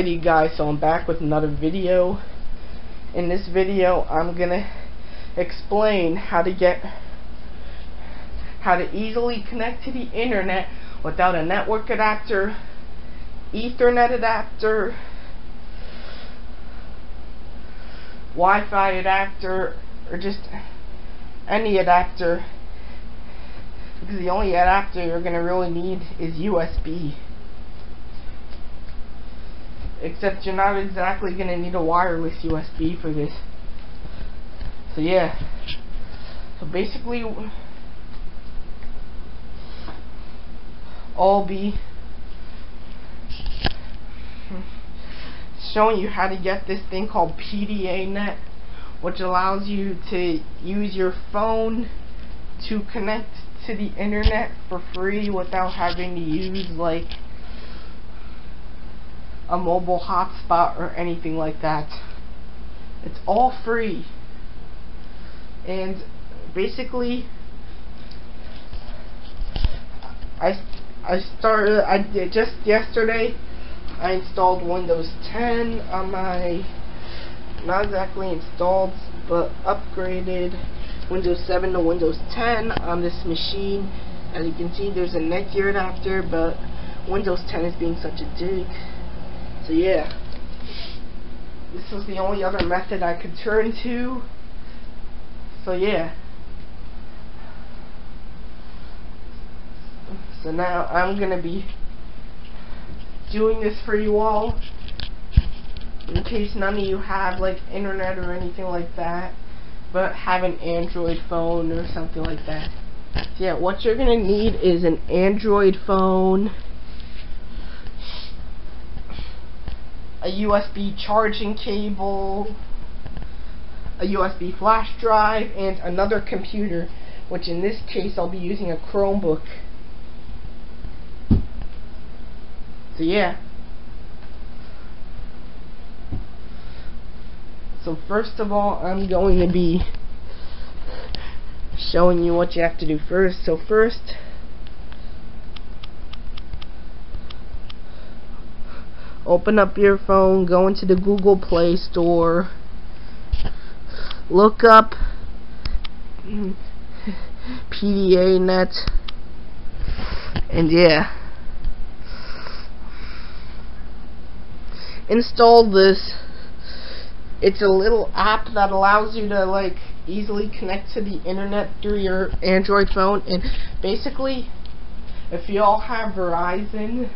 Alrighty guys, so I'm back with another video. In this video, I'm gonna explain how to get how to easily connect to the internet without a network adapter, ethernet adapter, Wi-Fi adapter, or just any adapter because the only adapter you're to really need is USB except you're not exactly going to need a wireless USB for this. So yeah. So basically, I'll be showing you how to get this thing called PDA-Net, which allows you to use your phone to connect to the internet for free without having to use like a mobile hotspot or anything like that. It's all free. And basically, I I started I did just yesterday. I installed Windows 10 on my not exactly installed but upgraded Windows 7 to Windows 10 on this machine. As you can see, there's a Netgear adapter, but Windows 10 is being such a dick. So yeah, this was the only other method I could turn to. So yeah. So now I'm going to be doing this for you all in case none of you have like internet or anything like that but have an Android phone or something like that. So yeah, what you're going to need is an Android phone a USB charging cable, a USB flash drive, and another computer, which in this case I'll be using a Chromebook. So yeah. So first of all, I'm going to be showing you what you have to do first. So first, open up your phone, go into the Google Play Store, look up PDA Net, and yeah. Install this. It's a little app that allows you to like easily connect to the internet through your Android phone and basically if you all have Verizon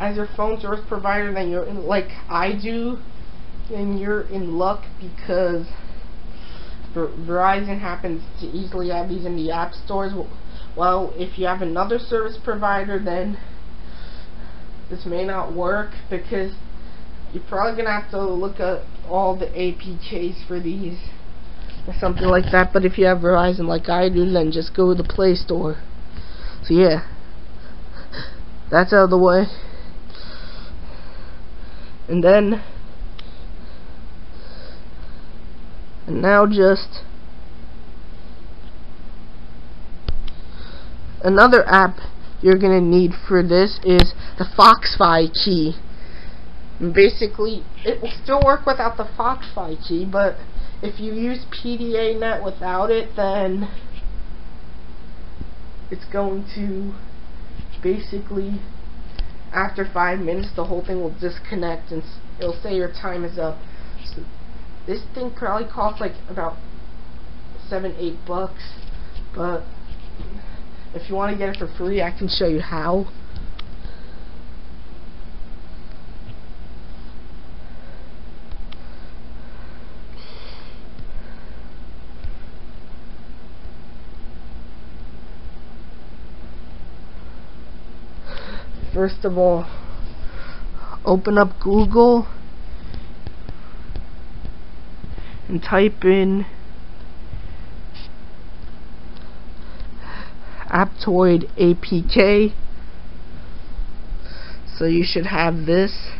as your phone service provider, then you're in, like I do, then you're in luck because Verizon happens to easily have these in the app stores. Well, if you have another service provider, then this may not work because you're probably to have to look at all the APKs for these or something like that. But if you have Verizon like I do, then just go to the Play Store. So yeah, that's out of the way and then and now just another app you're gonna need for this is the Foxfi key. Basically it will still work without the Foxfi key but if you use PDA net without it then it's going to basically after five minutes the whole thing will disconnect and it'll say your time is up. So this thing probably costs like about seven eight bucks but if you want to get it for free I can show you how first of all open up Google and type in Aptoide APK so you should have this.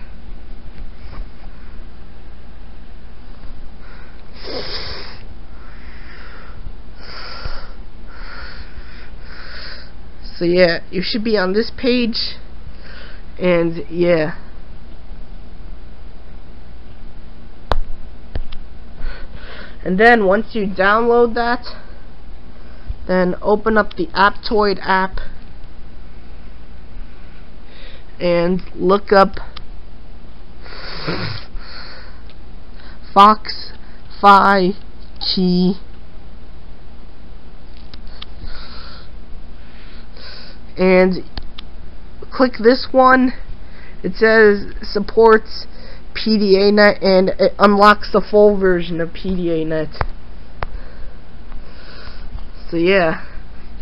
So yeah you should be on this page and yeah. And then once you download that then open up the Aptoide app and look up Fox Fi Chi. And click this one. It says supports PDANet and it unlocks the full version of PDANet so yeah.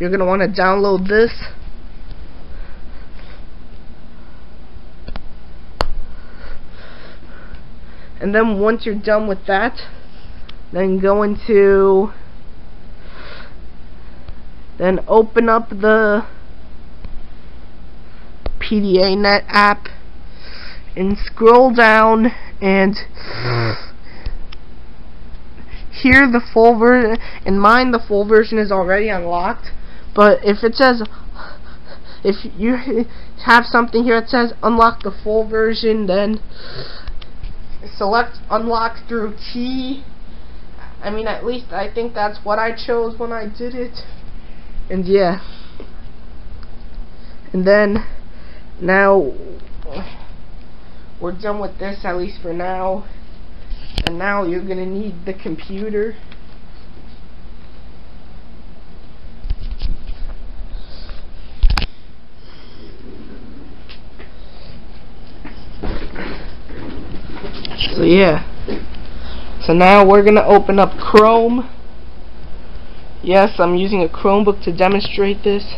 You're gonna want to download this. And then once you're done with that then go into then open up the PDANet app and scroll down and here the full version in mine the full version is already unlocked. But if it says if you have something here that says unlock the full version then select unlock through key. I mean at least I think that's what I chose when I did it. And yeah. And then now we're done with this at least for now. And now you're gonna need the computer. So yeah. So now we're gonna open up Chrome. Yes I'm using a Chromebook to demonstrate this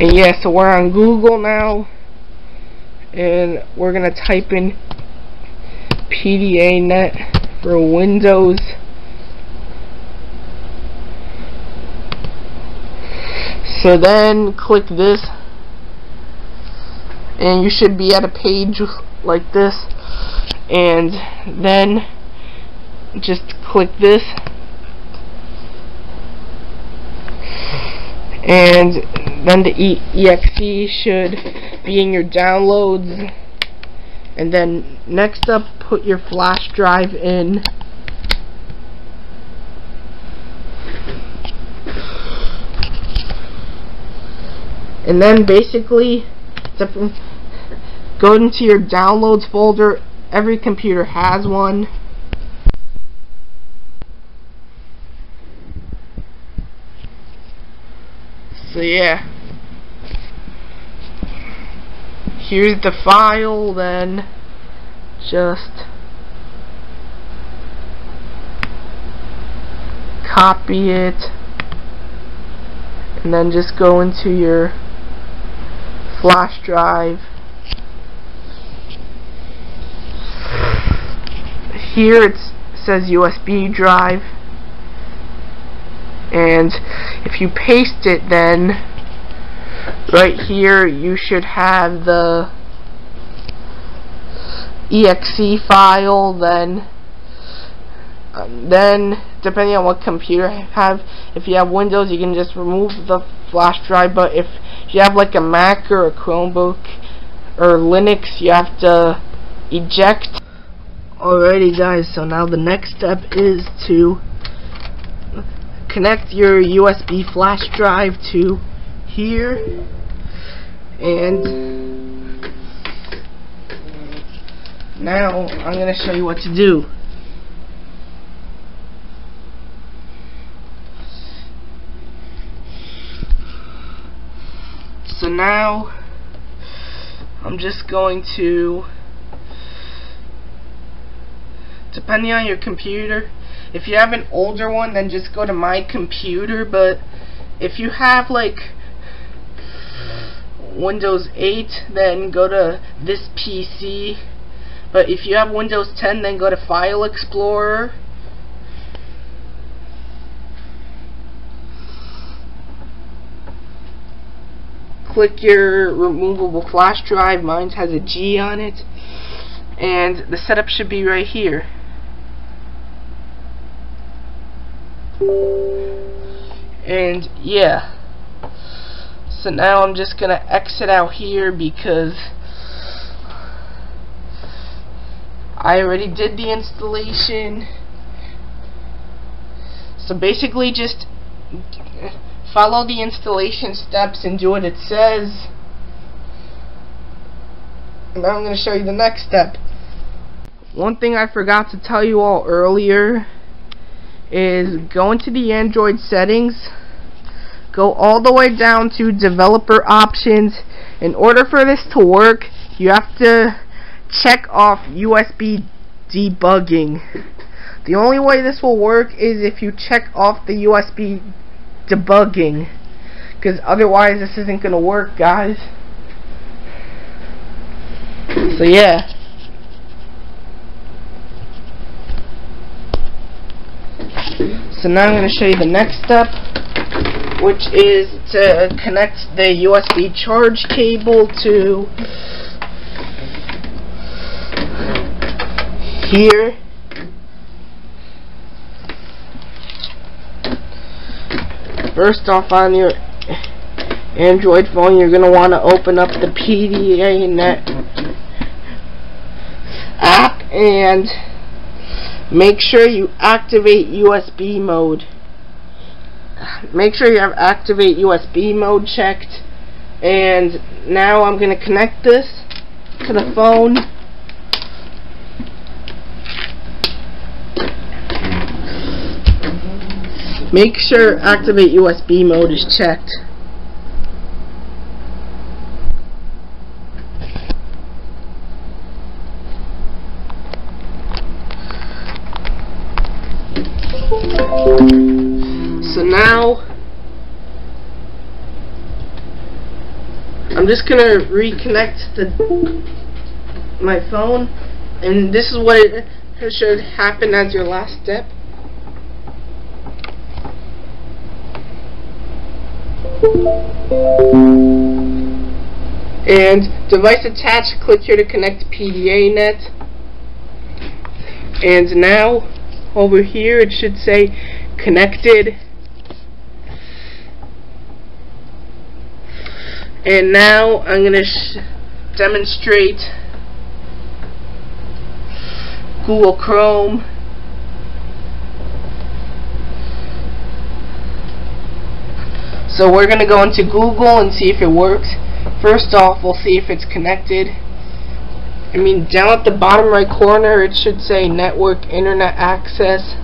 and yeah so we're on Google now. And we're gonna type in PDANet for Windows. So then click this. And you should be at a page like this. And then just click this. And then the e exe should be in your downloads. And then next up put your flash drive in. And then basically go into your downloads folder. Every computer has one. So yeah here's the file then. Just copy it and then just go into your flash drive. Here it says USB drive. And if you paste it then right here you should have the exe file then um, then depending on what computer you have if you have Windows you can just remove the flash drive but if you have like a Mac or a Chromebook or Linux you have to eject. Alrighty guys so now the next step is to connect your USB flash drive to here and now I'm going to show you what to do. So now I'm just going to depending on your computer if you have an older one then just go to my computer but if you have like Windows 8 then go to this PC but if you have Windows 10 then go to File Explorer. Click your removable flash drive. Mine has a G on it. And the setup should be right here. And yeah so now I'm just gonna exit out here because I already did the installation. So basically just follow the installation steps and do what it says. And now I'm going to show you the next step. One thing I forgot to tell you all earlier is go into the Android settings, go all the way down to developer options. In order for this to work, you have to check off USB debugging. The only way this will work is if you check off the USB debugging. Because otherwise this isn't going to work, guys. So yeah. So now I'm going to show you the next step, which is to connect the USB charge cable to here. First off on your Android phone, you're going to want to open up the PDA-Net app and make sure you activate USB mode. Make sure you have activate USB mode checked. And now I'm going to connect this to the phone. Make sure activate USB mode is checked. Just gonna reconnect the my phone and this is what it should happen as your last step. And device attached, click here to connect PDA net. And now over here it should say connected and now I'm going to demonstrate Google Chrome so we're going to go into Google and see if it works first off we'll see if it's connected I mean, down at the bottom right corner, it should say network internet access.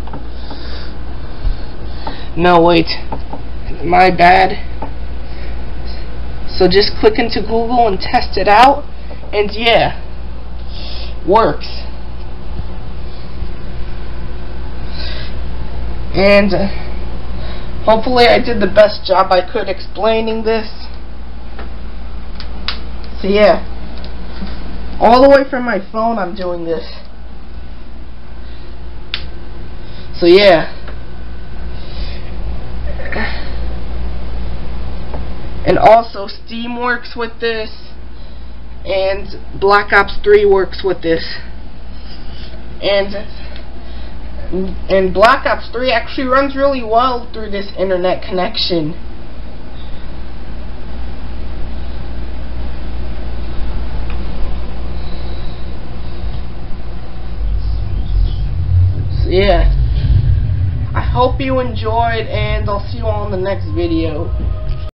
No, wait. My bad. So just click into Google and test it out. And yeah, works. And uh, hopefully I did the best job I could explaining this. So yeah. All the way from my phone I'm doing this. So yeah. And also Steam works with this and Black Ops 3 works with this. And and Black Ops 3 actually runs really well through this internet connection. yeah. I hope you enjoyed, and I'll see you all in the next video.